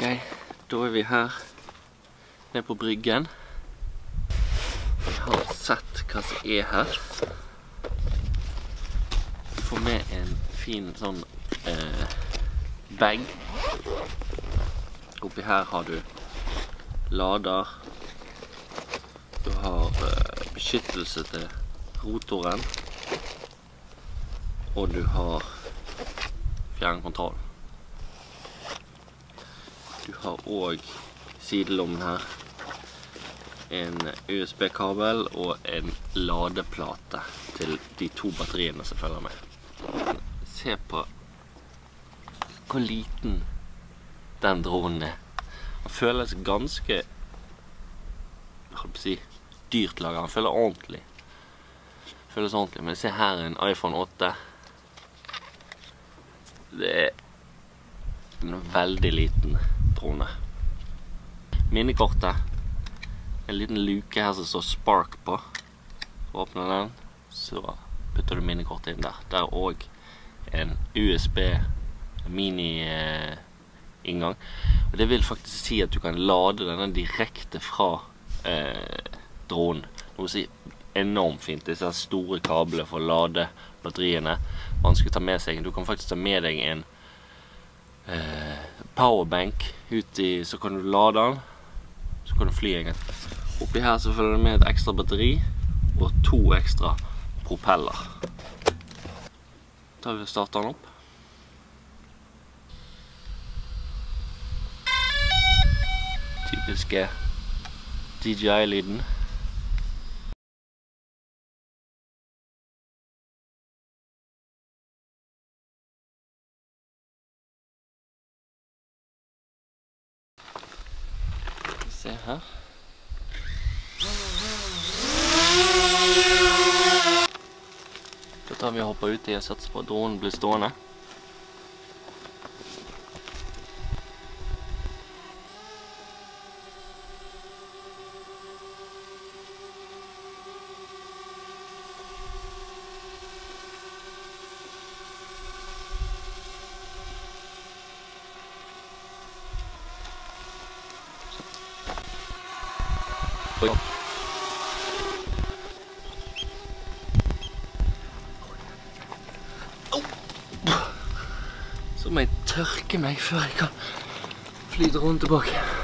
Ok, da er vi her nede på bryggen. Vi har sett hva som er her. Vi får med en fin sånn eh, bag. Oppi her har du lader. Du har eh, beskyttelse til rotoren. Og du har fjernkontroll. Du har òg sidelommen her en USB-kabel og en ladeplate til de to batteriene som følger med. Se på hvor liten den dronen er. Den føles ganske hva på å si, dyrt laga. Den føles ordentlig. Føles ordentlig. Men se her en iPhone 8. Det er en veldig liten drone. Minnekortet. En liten luke her som står Spark på. Åpner den, så putter du minnekortet inn der. Der er òg en USB mini-inngang. Og Det vil faktisk si at du kan lade denne direkte fra eh, dronen. Noe som er enormt fint. Disse store kablene for å lade batteriene. Vanskelig å ta med seg. Du kan faktisk ta med deg en eh, powerbank uti, Så kan du lade den, så kan du fly en gang. Oppi her så følger det med et ekstra batteri og to ekstra propeller. Da starter den opp. Typiske DJI-lyden. Se her. Da tar vi og hopper uti og satser på at dronen blir stående. Så må jeg tørke meg før jeg kan flyte rundt tilbake.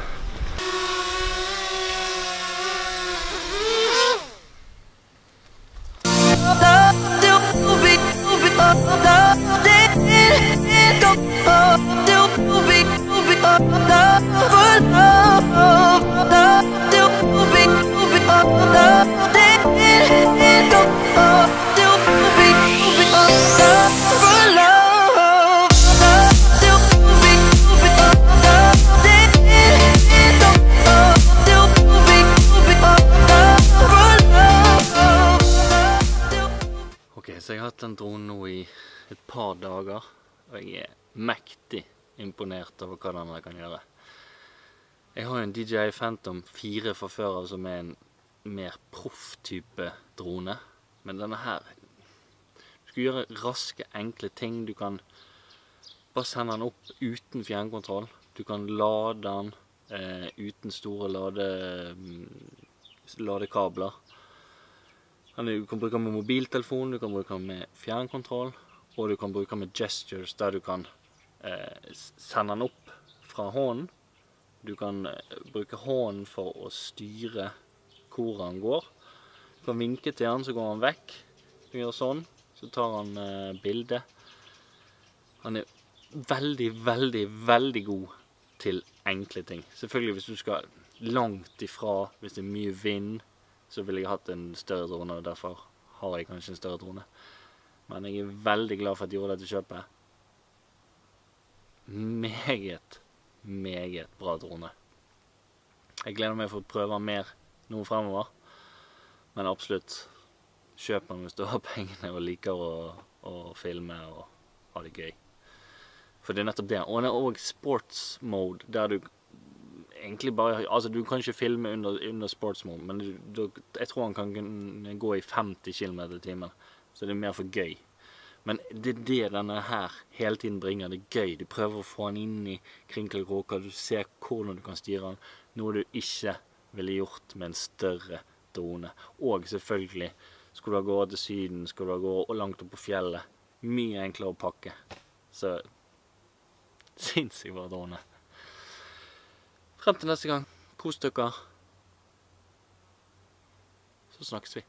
Den dronen nå i et par dager, og jeg er mektig imponert over hva den kan gjøre. Jeg har jo en DJI Phantom 4 fra før av som er en mer proff-type drone. Men denne her Du skal gjøre raske, enkle ting. Du kan bare sende den opp uten fjernkontroll. Du kan lade den eh, uten store lade, mm, ladekabler. Du kan bruke den med mobiltelefon, du kan bruke den med fjernkontroll, og du kan bruke den med gestures, der du kan eh, sende den opp fra hånden. Du kan eh, bruke hånden for å styre hvor han går. Du kan vinke til han, så går han vekk. Du gjør sånn, så tar han eh, bilde. Han er veldig, veldig, veldig god til enkle ting. Selvfølgelig hvis du skal langt ifra, hvis det er mye vind, så ville jeg hatt en større drone, og derfor har jeg kanskje en større drone. Men jeg er veldig glad for at jeg gjorde dette kjøpet. Meget, meget bra drone. Jeg gleder meg for å prøve mer nå fremover. Men absolutt, kjøp den hvis du har pengene og liker å, å filme og ha det gøy. For det er nettopp det. Og den er òg sports mode, der du egentlig bare Altså, du kan ikke filme under, under sports men du, du, jeg tror han kan gå i 50 km i timen. Så det er mer for gøy. Men det er det denne her hele tiden bringer. Det er gøy. Du prøver å få han inn i krinkelkråka. Du ser hvordan du kan styre han. Noe du ikke ville gjort med en større drone. Og selvfølgelig, skulle du av gårde til Syden, skulle du av gårde langt opp på fjellet, mye enklere å pakke. Så sinnssykt bra drone. Frem til neste gang, kos dere. Så snakkes vi.